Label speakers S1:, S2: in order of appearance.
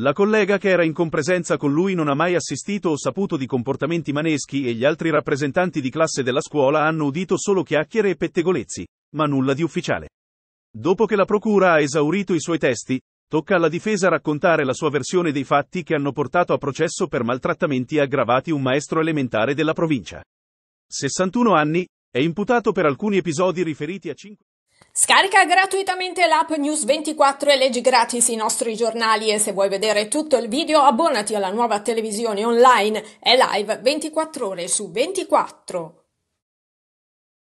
S1: La collega che era in compresenza con lui non ha mai assistito o saputo di comportamenti maneschi e gli altri rappresentanti di classe della scuola hanno udito solo chiacchiere e pettegolezzi, ma nulla di ufficiale. Dopo che la procura ha esaurito i suoi testi, tocca alla difesa raccontare la sua versione dei fatti che hanno portato a processo per maltrattamenti aggravati un maestro elementare della provincia. 61 anni, è imputato per alcuni episodi riferiti a 5
S2: Scarica gratuitamente l'app News24 e leggi gratis i nostri giornali e se vuoi vedere tutto il video abbonati alla nuova televisione online e live 24 ore su 24.